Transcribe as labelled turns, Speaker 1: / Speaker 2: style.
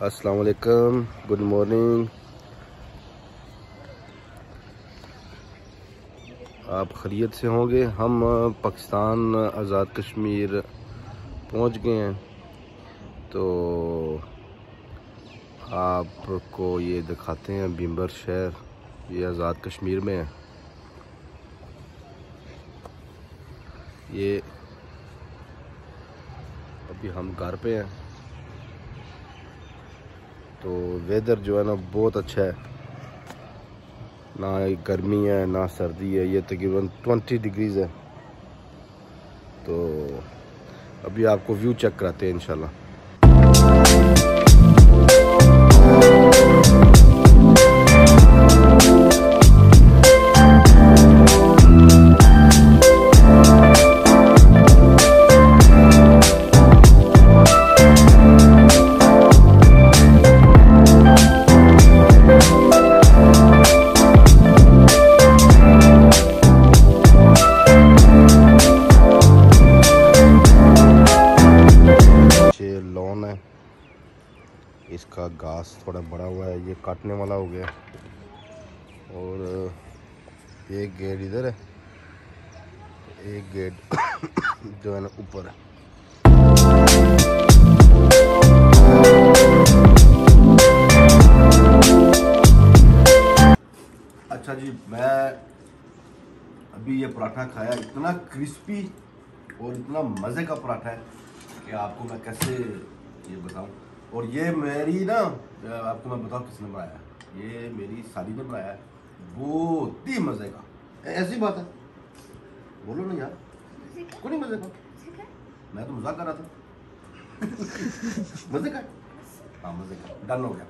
Speaker 1: अस्सलाम वालेकुम good morning आप खरीत से होंगे। हम पाकिस्तान आज़ाद कश्मीर पहुँच गए हैं। तो आपको ये दिखाते हैं बिम्बर शहर। ये आज़ाद कश्मीर में है। ये अभी हम घर पे हैं। तो वेदर जो है ना बहुत अच्छा है। ना गर्मी है, ना सर्दी है, ये तकरीबन ट्वेंटी डिग्रीज़ है। तो अभी आपको व्यू चेक कराते हैं, इंशाल्लाह। इसका घास थोड़ा बड़ा हुआ है, ये काटने वाला हो गया। और एक गेट इधर है एक गेट जो है ना ऊपर है। अच्छा जी, मैं अभी ये पराठा खाया, इतना क्रिस्पी और इतना मज़े का पराठा है कि आपको मैं कैसे ये बताऊँ? और ये मेरी ना आपको मैं बताऊँ किसने बनाया ये मेरी शादी ने बनाया है। बहुत ही मज़े का। ऐसी बात है। बोलो ना यार। कोई नहीं मज़े का। मैं तो मज़ाक कर रहा था। मज़े का। हाँ मज़े का। डन हो गया।